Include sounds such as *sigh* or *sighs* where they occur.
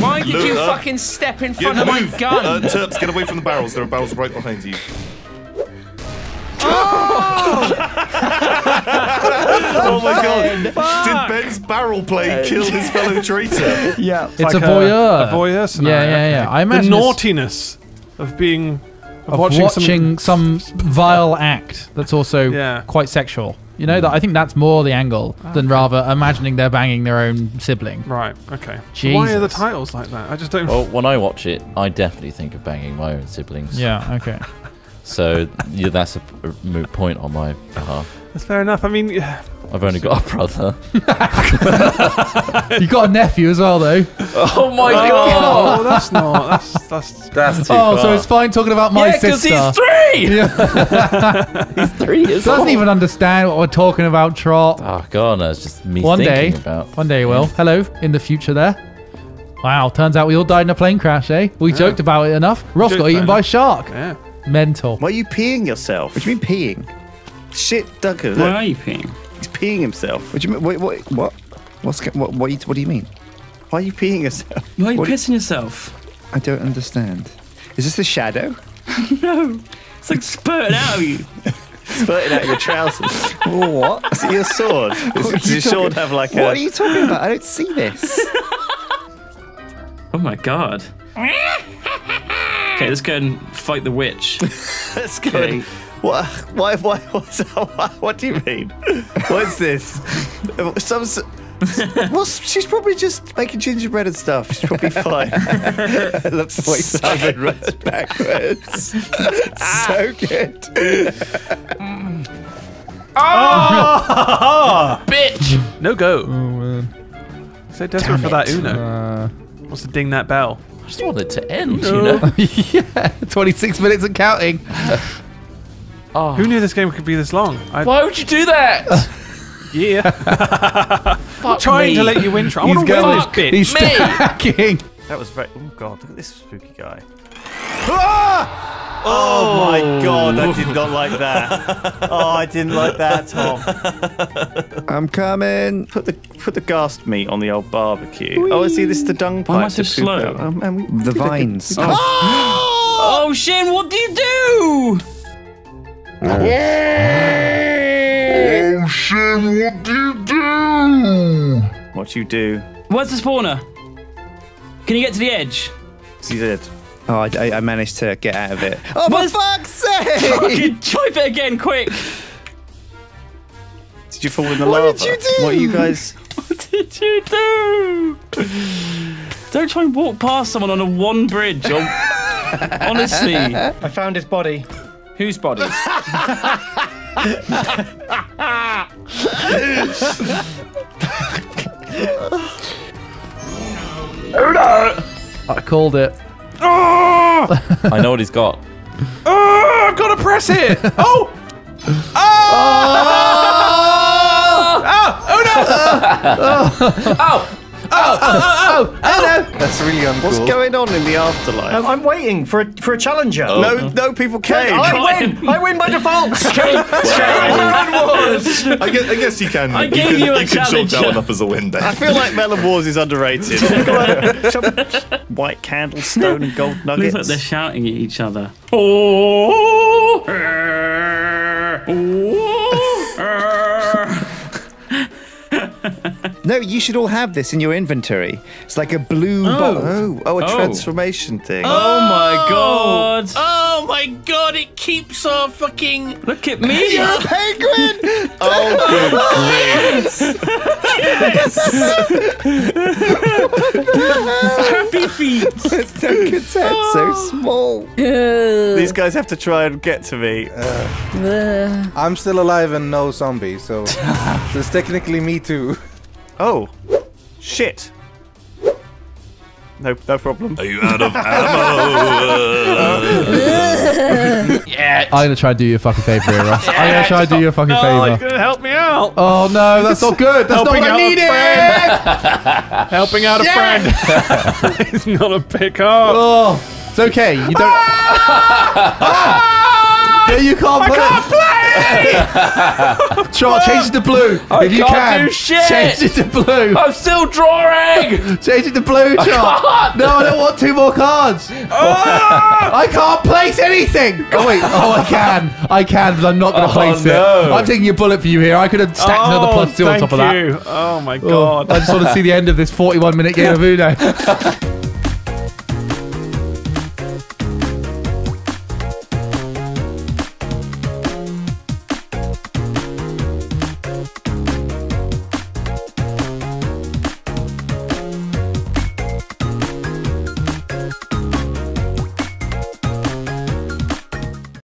Why did Look you up. fucking step in Yeah, front of my move. gun? Uh, Turps, get away from the barrels. There are barrels right behind you. Oh, *laughs* oh my god! Did Ben's barrel play kill his *laughs* fellow traitor? Yeah. It's Like a voyeur. A, voyeur Yeah, scenario. yeah, yeah. okay. I imagine the naughtiness of being of, of watching, watching, some. some, *laughs* vile act that's also Yeah. quite sexual. You know, that I think that's more the angle than rather imagining they're banging their own sibling. Right. Okay. So why are the Jesus. titles like that? I just don't. Well, when I watch it, I definitely think of banging my own siblings. Yeah, okay. *laughs* So yeah, that's a, a moot point on my behalf. That's fair enough. I mean, yeah. *sighs* I've only got a brother. *laughs* *laughs* you got a nephew as well, though. oh my oh, that's not. That's that's. *laughs* That's too Oh, so it's fine talking about my yeah, because sister. he's three. Yeah. he's three years old. Doesn't old. even understand what we're talking about, Trott. Oh god, no, it's just me One thinking day, about. one day, Will. Hello, in the future there. Wow, turns out we all died in a plane crash, eh? We joked about it enough. Ross got eaten by a shark. Yeah. Mental. Why are you peeing yourself? What do you mean peeing? Shit, Duncan. Why Look, are you peeing? he's peeing himself. What do you mean? Wait, what? What? What's go- what? What, you- what do you mean? Why are you peeing yourself? Why are you What- pissing yourself? I don't understand. Is this the shadow? *laughs* No. It's like spurting out of you. *laughs* Spurting out of your trousers. *laughs* what? Is it your sword? What Does does your sword have like What are you talking about? I don't see this. Oh my god. Okay, let's go and fight the witch. *laughs* Let's go. Okay. What? Why? Why? What, *laughs* what do you mean? What's this? Some. s- What's, she's probably just making gingerbread and stuff. She's probably fine. *laughs* Looks like Simon runs backwards. so good. Bitch! No go. Oh, So desperate for that Uno. Uh, Wants to ding that bell. I just want it to end, you know. *laughs* yeah, 26 minutes and counting. Oh, Who knew this game could be this long? I, why would you do that? *laughs* yeah. Fuck Trying me. to let you win. I want to win this going- bitch. He's Me. stacking. That was very. Oh god! Look at this spooky guy. Ah! Oh, my god! I did not like that. *laughs* Oh, I didn't like that, Tom. I'm coming. Put the put the ghast meat on the old barbecue. Oh, I see. This is the dung Why am I pipe. so slow? out. Um, and we- The we did a good- vines. Oh, Sjin, what do you do? What do you do? Where's the spawner? Can you get to the edge? You did. Oh, I, I- I managed to get out of it. Oh, for Where's- fuck's *laughs* sake! *laughs* Fucking type it again, quick! Did you fall in the What lava? did you do? What you guys? *laughs* What did you do? Don't try and walk past someone on a one bridge. Or... Honestly. I found his body. Whose body? I called it. Ah! *laughs* I know what he's got. Oh, I've got to press it. *laughs* Oh. Oh! Oh, oh no! *laughs* oh, Oh, oh, oh, hello. That's really uncool. What's going on in the afterlife? I'm, I'm waiting for a, for a challenger. no, no people came. I win! I win by default! *laughs* I guess, I guess you can. I you gave can, you a can chalk that one up as a win then. I feel like Melon Wars is underrated. *laughs* White candle, stone, and gold nuggets. Looks nuggets. like they're shouting at each other. Oh! No, you should all have this in your inventory. It's like a blue oh. bolt. Oh, oh, a Oh. transformation thing. Oh my oh. god! Oh my god, it keeps our fucking. Look at me! *laughs* You're a Penguin! *laughs* Oh, *laughs* yes! Happy feet! It's so good, so, so oh. small. These guys have to try and get to me. Uh. I'm still alive and no zombie, so, so it's technically me too. Oh, shit. No, no problem. Are you out of ammo? *laughs* *laughs* yeah. I'm gonna try and do you a fucking favor here, Ross. I'm gonna try and do you a fucking Oh, favor. you're gonna help me out. Oh no, that's not good. That's not Helping what I out a needed. Helping out a friend. *laughs* it's not a pickup. Oh, it's okay. You don't. Ah! no, you can't play. it. *laughs* Trott, change it to blue. I if you can't can. do shit. Change it to blue. I'm still drawing. *laughs* Change it to blue, Trott. No, I don't want two more cards. Ah! I can't place anything. Oh, wait. Oh, I can. I can, but I'm not going to Oh, place no. it. I'm taking a bullet for you here. I could have stacked another Oh, plus two on top of that. you. Oh my Oh, god. I just want to see the end of this 41 minute game of Uno. *laughs*